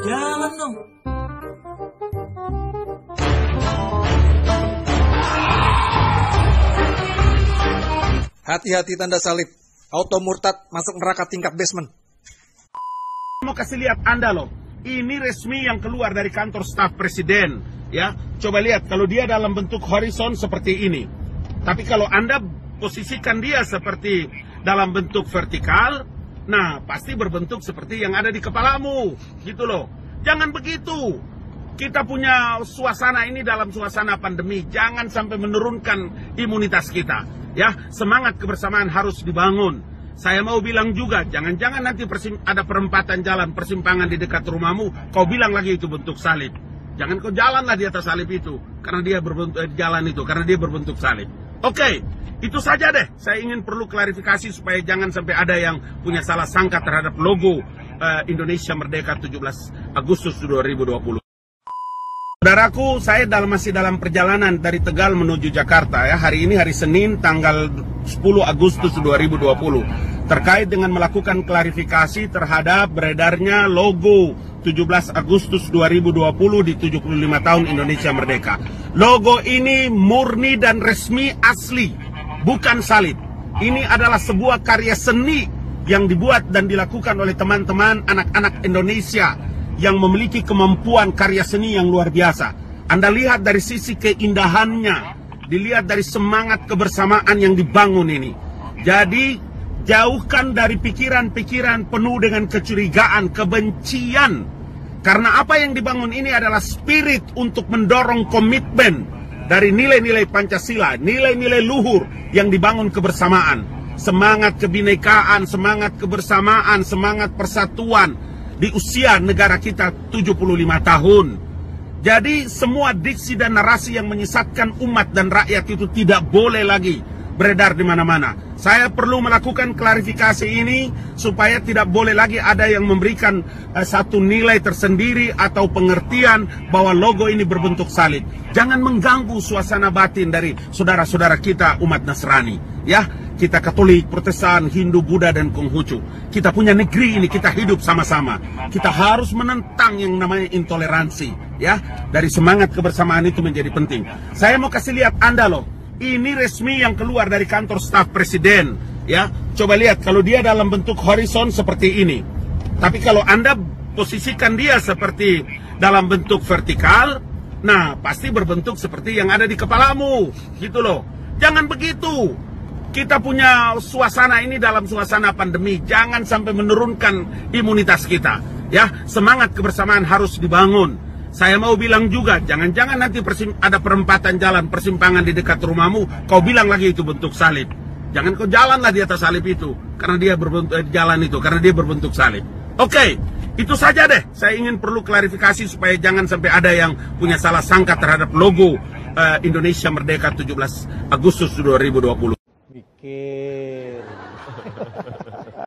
Jalan dong. Hati-hati tanda salib. Auto murtad masuk neraka tingkat basement. Mau kasih lihat Anda loh. Ini resmi yang keluar dari kantor staf presiden. Ya, coba lihat kalau dia dalam bentuk horizon seperti ini. Tapi kalau Anda posisikan dia seperti dalam bentuk vertikal, nah pasti berbentuk seperti yang ada di kepalamu, gitu loh. Jangan begitu. Kita punya suasana ini dalam suasana pandemi, jangan sampai menurunkan imunitas kita. Ya, semangat kebersamaan harus dibangun. Saya mau bilang juga, jangan-jangan nanti ada perempatan jalan, persimpangan di dekat rumahmu, kau bilang lagi itu bentuk salib. Jangan kau jalanlah di atas salib itu, karena dia berbentuk eh, jalan itu, karena dia berbentuk salib. Oke, okay, itu saja deh. Saya ingin perlu klarifikasi supaya jangan sampai ada yang punya salah sangka terhadap logo uh, Indonesia Merdeka 17 Agustus 2020. Saudaraku, saya dalam masih dalam perjalanan dari Tegal menuju Jakarta ya. Hari ini hari Senin tanggal 10 Agustus 2020 terkait dengan melakukan klarifikasi terhadap beredarnya logo 17 Agustus 2020 di 75 tahun Indonesia Merdeka. Logo ini murni dan resmi asli, bukan salib. Ini adalah sebuah karya seni yang dibuat dan dilakukan oleh teman-teman anak-anak Indonesia yang memiliki kemampuan karya seni yang luar biasa. Anda lihat dari sisi keindahannya, dilihat dari semangat kebersamaan yang dibangun ini. Jadi, jauhkan dari pikiran-pikiran penuh dengan kecurigaan, kebencian. Karena apa yang dibangun ini adalah spirit untuk mendorong komitmen dari nilai-nilai Pancasila, nilai-nilai luhur yang dibangun kebersamaan. Semangat kebinekaan, semangat kebersamaan, semangat persatuan, di usia negara kita 75 tahun. Jadi semua diksi dan narasi yang menyesatkan umat dan rakyat itu tidak boleh lagi beredar di mana-mana. Saya perlu melakukan klarifikasi ini supaya tidak boleh lagi ada yang memberikan uh, satu nilai tersendiri atau pengertian bahwa logo ini berbentuk salib. Jangan mengganggu suasana batin dari saudara-saudara kita umat Nasrani. Ya, kita Katolik, Protestan, Hindu, Buddha, dan Konghucu. Kita punya negeri ini, kita hidup sama-sama. Kita harus menentang yang namanya intoleransi. Ya, dari semangat kebersamaan itu menjadi penting. Saya mau kasih lihat Anda loh, ini resmi yang keluar dari kantor staf presiden. Ya, coba lihat kalau dia dalam bentuk horizon seperti ini. Tapi kalau Anda posisikan dia seperti dalam bentuk vertikal, nah pasti berbentuk seperti yang ada di kepalamu, gitu loh. Jangan begitu. Kita punya suasana ini dalam suasana pandemi, jangan sampai menurunkan imunitas kita. Ya, semangat kebersamaan harus dibangun. Saya mau bilang juga, jangan-jangan nanti ada perempatan jalan, persimpangan di dekat rumahmu, kau bilang lagi itu bentuk salib. Jangan kau jalanlah di atas salib itu, karena dia berbentuk eh, jalan itu, karena dia berbentuk salib. Oke, okay, itu saja deh. Saya ingin perlu klarifikasi supaya jangan sampai ada yang punya salah sangka terhadap logo uh, Indonesia Merdeka 17 Agustus 2020. Mikir.